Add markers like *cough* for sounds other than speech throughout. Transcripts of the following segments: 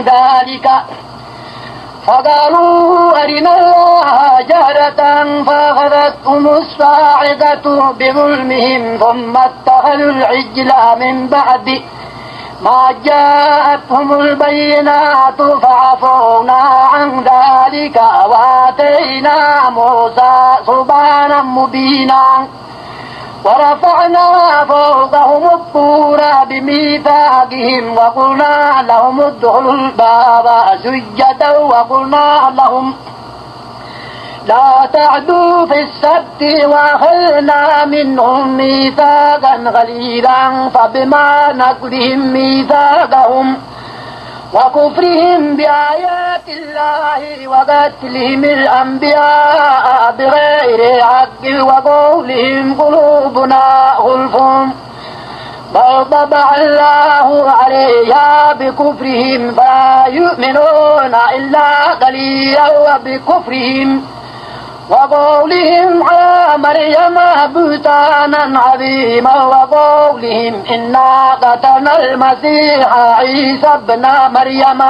ذلك. فقالوا أرنا الله جهرة فأخذتهم الصاعقة بظلمهم ثم اتخذوا العجل من بعد ما جاءتهم البينات فعفونا عن ذلك وآتينا موسى سبحانا مبينا. ورفعنا فوقهم الطور بميثاقهم وقلنا لهم ادخلوا الباب سجدا وقلنا لهم لا تعدوا في السبت وأخذنا منهم ميثاقا غليظا فبما نقضهم ميثاقهم وكفرهم بآيات الله وقتلهم الأنبياء بغير حق وقولهم قلوبنا غلف. بل طبع الله عليها بكفرهم فلا يؤمنون إلا قليلا وبكفرهم. وقولهم على مريم بهتانا عظيما وقولهم إنا قتلنا المسيح عيسى ابن مريم.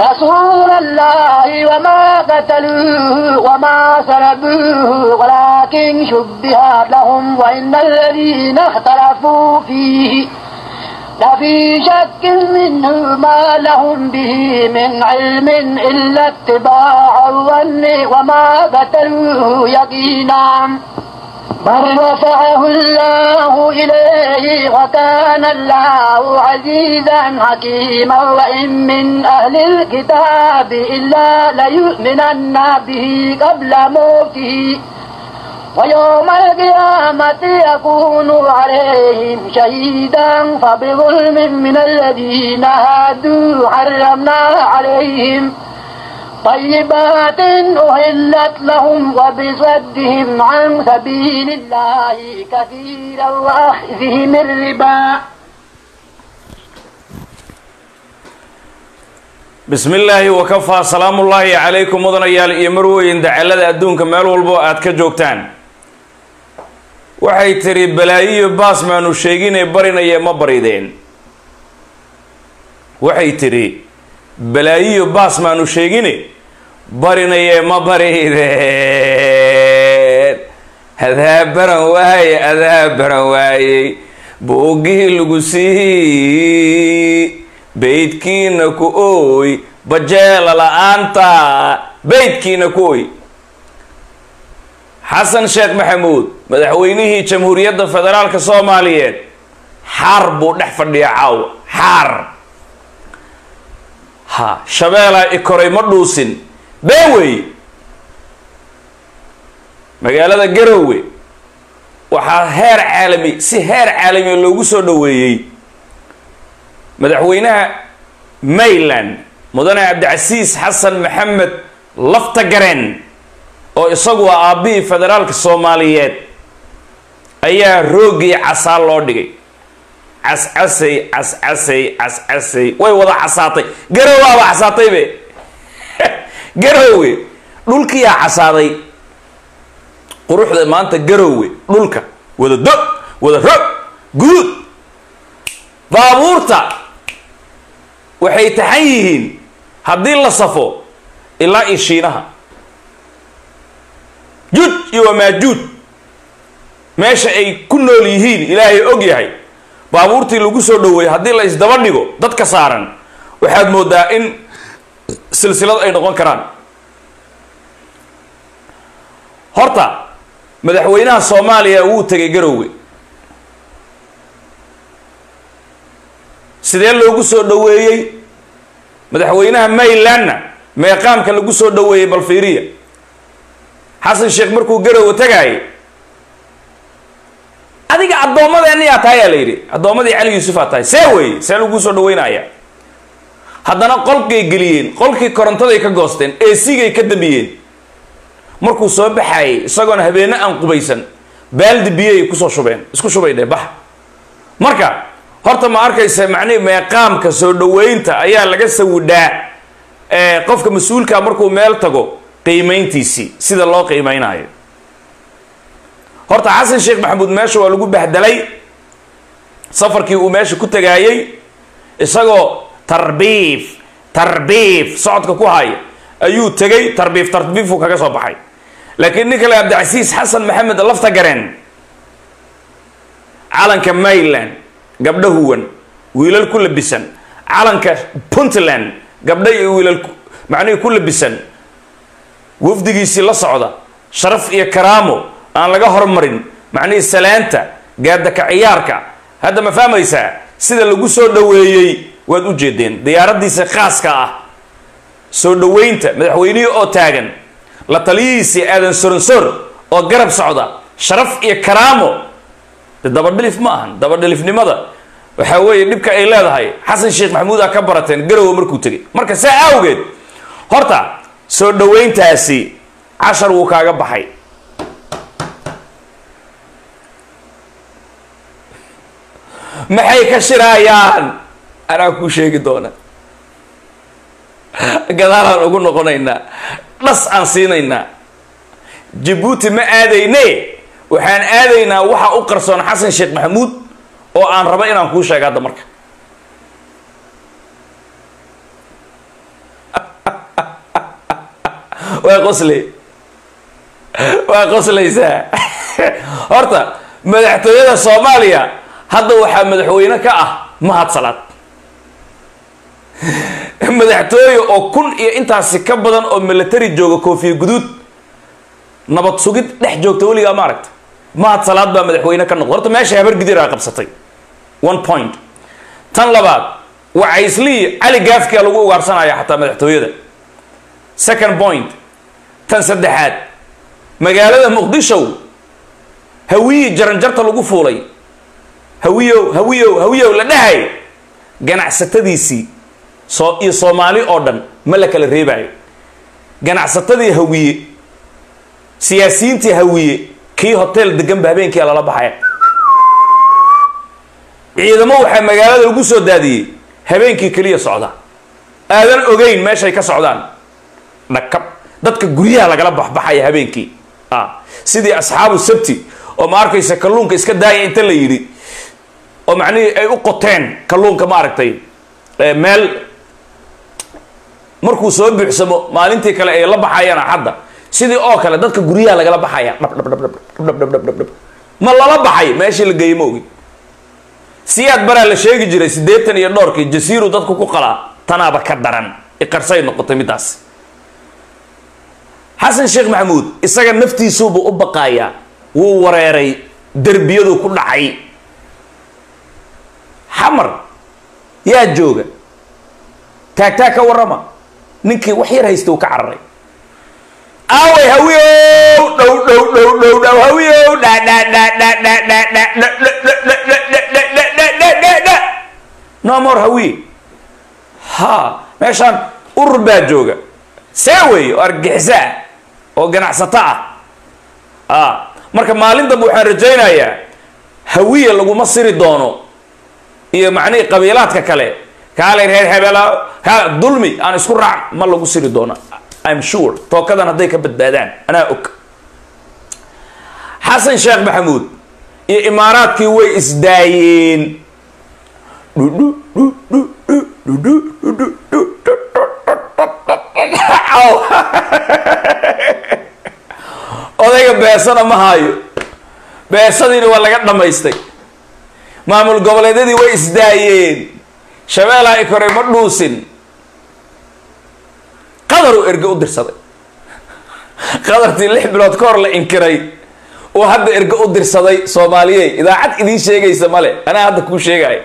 رسول الله وما قتلوه وما سلبوه ولكن شبه لهم وإن الذين اختلفوا فيه. لفي شك منه ما لهم به من علم إلا اتباع الظن وما قتلوه يقينا. بل رفعه الله إليه وكان الله عزيزا حكيما وإن من أهل الكتاب إلا ليؤمنن به قبل موته. ويوم القيامة يكون عليهم شهيدا فبظلم من الذين هادوا حرمنا عليهم. طيبات أهلت لهم وبصدهم عن سبيل الله كثيرا وأخذهم الربا. بسم الله وكفى سلام الله عليكم مدن يا الإمرو إن دعلة أدونك مال والبو أتكجوكتان waxay tiri balaayiyo baas maanu sheeginee barinaya ma barideen. Waxay tidhi balaayiyo baas maanu sheegine barinaye ma barideen. Adaa baran waaye adaa baran waayey boogihii lagu sii beydkiina ku ooy bajeela la'aanta beydkiina ku ooy xasan sheekh maxamuud madaxweynihii jamhuuriyadda federaalka soomaaliyeed xaar buu dhex fadhiya caawa xaar. Ha shabeelaa i koray ma dhuusin. Been magaalada garowe waxaa heer caalami si heer caalami loogu soo dhoweeyey madaxweynaha mayland mudane cabdicasiis xasan maxamed laftagaren oo isagu ah aabbihii federaalka soomaaliyeed ayaa roogii casaa loo dhigay. Cascasay cascasay cascasay way wada casaatay. Garowaaba casaataybe *laughs* garowe dhulkiyaa casaaday. Quruxda maanta garowe dhulka. Wada do wada rog guud. Baabuurta waxay taxan yihiin haddii la safo ilaa in shiinaha iyo wamaajuud meesha ay ku nool yihiin ilaahay og yahay. Baabuurtii lagu soo dhaweeyey haddii la isdaba dhigo dadka saaran waxaad moodaa in silsilad ay noqon karaan. Horta madaxweynaha soomaaliya wuu tegay garowe sidee loogu soo dhaweeyey madaxweynaha maylandna meeqaamka lagu soo dhaweeyey balfiiriya xasan sheekh markuu garowe tagaayay adiga addoommadeeniyaa tahay aa la yidhi addoommadii cali yuusufaa tahay see weeye see laguu soo dhaweynaya haddana qolkay geliyeen qolkii korontaday ka goosteen eesigay ka damiyeen markuu soo baxaayay isagoona habeenne aan qubaysan baaldi biyay ku soo shubeen isku shubay dheh bax. Marka horta ma arkaysa macnihi meeqaamka soo dhaweynta ayaa laga sawidhaa qofka mas'uulka markuu meel tago qiimayntiisii sida loo qiimeynayo horta xasan sheekh maxamuud meesha waa lagu bahdalay safarkii uu meesha ku tagaayey isagoo tarbiif tarbiif socodka ku haya ayuu tegay tarbiif tarbiifuu kaga soo baxay. Laakiin nin kale cabdicasiis xasan maxamed lafta gareen calanka maryland gabdho huwan wiilal ku labisan calanka puntland gabdho iyo wiilal macnihii ku labisan wafdigiisii la socda sharaf iyo karaamo aan laga hormarin macnihii salaanta gaadaka ciyaarka hadda ma fahmaysaa sida lagu soo dhoweeyey waad u jeedeen. Diyaaradiisa khaaska ah soo dhoweynta madaxweynihii oo taagan la taliyihiisii aadan soronsor oo garab socda sharaf iyo karaamo de dabadhilif ma ahan dabadhilifnimada waxaa weeye dhibka ay leedahay xasan sheekh maxamuud aa ka barateen garowe markuu tegay marka saa awgeed horta soo dhoweyntaasi cashar wuu kaaga baxay. Maxay ka shiraayaan? Anaa kuu sheegi doona. Gadaalaan ugu noqonaynaa. Dhas aan siinaynaa. Jabuuti ma aadayne waxaan aadaynaa waxa u qarsoon xasan sheekh maxamuud oo aan rabo inaan kuu sheega hadda marka waa qosley waa qoslaysaa horta madaxtooyada soomaaliya hadda waxaa madaxweyne ka ah mahad salaad. Madaxtooye oo kun iyo intaasi ka badan oo military jooga koofiya guduud nabad sugid dhex joogta weligaa ma aragta. Mahad salaad baa madaxweyne ka noqda horta meesha habar gidiraa qabsatay. One point. Tan labaad wacayslii cali gaafkia lagu ugaarsanaya xataa madaxtooyada. Second point tan saddexaad. Magaalada muqdisho hawiyi jaranjarta lagu fuulay hawiyow hawiyow hawiyow la dhahay ganacsatadiisii soo iyo soomaali oo dhan ma la kala reebaayo. Ganacsatadii hawiye siyaasiyiintii hawiye kii hotel deganba habeenkia lala baxaya. Ciidamo waxaa magaalada lagu soo daadiyey habeenkii keliya socda. Aadan ogeyn meeshay ka socdaan. Dhakab dadka guryaha lagala baxbaxaya habeenkii. Sidii asxaabu sabti oo ma arkaysa kalluunka iska daaya inta la yidhi oo macnihii ay u qoteen kalluunka ma aragtay. Meel markuu soo buuxsamo maalintii kale ay la baxayaan axadda sidii oo kale dadka guryaha lagala baxaya dhab ma lala baxay meeshii la geeyey ma ogin siyaad baraa la sheegi jiray siddeetan iyo dhowrkii jasiiru dadku ku qalaa tanaaba ka daran. Iqarsay noqotay middaas xasan sheekh maxamuud isaga naftiisuubu u baqaayaa wuu wareeray derbiyadu ku dhacay xamar yaa jooga taagtaag ka warrama ninkii wax yar haysta uu ka cararay aaway hawiyow dhow dhow dhow dhow dhow hawiyow dha dha dha dha dha dha dha dha no more hawiye ha meeshaan urur baa jooga see weeye oo argixisa ah oo ganacsato ah. Marka maalin dambe waxaan rajaynayaa hawiye laguma siri doono iyo macnihii qabiilaadka kale. Kaalay reer hebela ka dulmi aan isku raac ma lagu siri doono. Im sure tookadan hadday ka badbaadaan. Anaa og. Xasan sheekh maxamuud iyo imaaraadkii way isdaayeen odayga beesana ma haayo beesadiina waa laga dhammaystay maamul goboleedyadii way isdaayeen. Shabeelaha i koray ma dhuusin. Qadaruu erge u dirsaday. Qadartii lix bilood ka hor la inkiray. Uu hadda erge u dirsaday soomaaliyey. Idaacad idiin sheegaysa male anaa hadda kuu sheegaya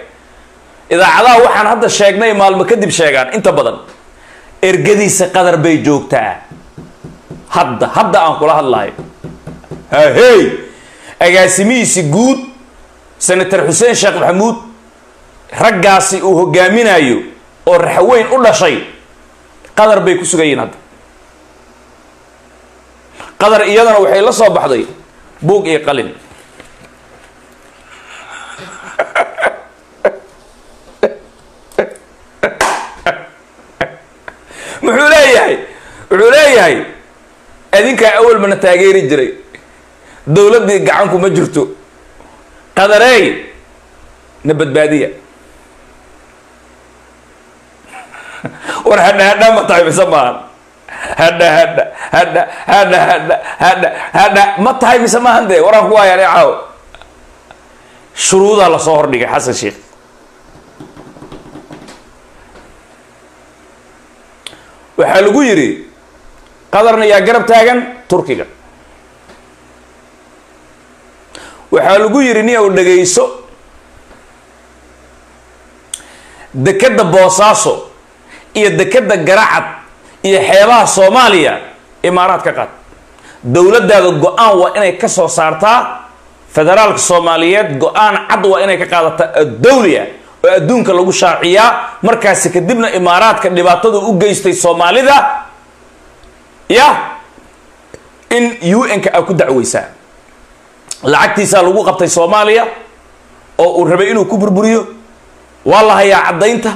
idaacadaha waxaan hadda sheegnay maalmo kadib sheegaan. Inta badan ergadiisa qadar bay joogtaa. Hadda hadda aan kula hadlayo hahey agaasimihiisi guud senator xuseen sheekh maxamuud raggaasi uu hogaaminayo oo raxweyn u dhashay qadar bay ku sugan yihiin hadda. Qadar iyadana waxay la soo baxday buug iyo qalin muxuu leeyahay? Wuxuu leeyahay adinkaa awal mana taageeri jiray. Dowladdii gacanku ma jirto. Qadareey na badbaadiya. War hadha hadha ma tahay mise maahan hadha hadha hadha hadha hadha hadha hadha ma tahay mise maahan dee? Waraan ku waayaan caaw. Shuruudaa la soo hordhigay xasan sheekh waxaa lagu yidhi qadarna yaa garab taagan turkiga. Waxaa lagu yidhi nin ou dhagayso dekedda boosaaso iyo dekedda garacad iyo xeebaha soomaaliya imaaraad ka qaad. Dowladdaada go'aan waa inay ka soo saartaa federaalka soomaaliyeed go'aan cad waa inay ka qaadataa dawliya oo adduunka lagu shaaciyaa markaasi kadibna imaaraadka dhibaatada u geystay soomaalida ya in u n-ka aa ku dacweysaa. Lacagtiisaa lagu qabtay soomaaliya oo uu rabay inuu ku burburiyo waa la hayaa caddaynta.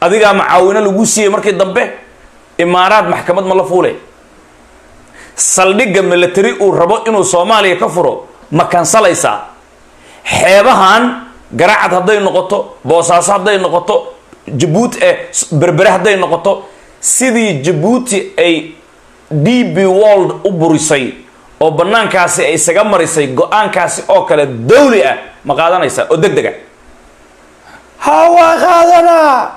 Adigaa macaawino lagu siiyey markii dambe imaaraad maxkamad ma la fuule. Saldhigga military uu rabo inuu soomaaliya ka furo ma kansalaysaa xeebahan garacad hadday noqoto boosaaso hadday noqoto jabuuti ee berbere hadday noqoto sidii jabuuti ay d b world u burisay oo banaankaasi ay isaga marisay go'aankaasi oo kale dawli ah ma qaadanaysaa? Oo deg dega. Ha waa qaadanaa?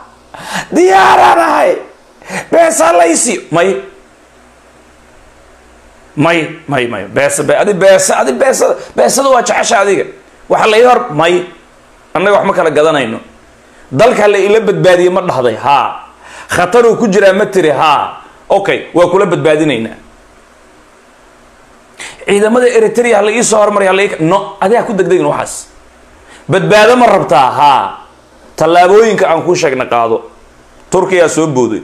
Diyaaraanahay beesa laysi. May. May may may. Beesa be adi beesa adi beesada beesada waa jecesha adiga. Waxa la ii hor may annaga wax ma kala gadanayno. Dalka la ila badbaadiyey ma dhahday haa khataruu ku jiraa ma tiri haa okay waa kula badbaadinaynaa ciidamada eritrea hala ii soo hormary hala no adigaa ku degdegin waxaas. Badbaado ma rabtaa haa tallaabooyinka aan kuu sheegna qaado. Turkiyaa soo booday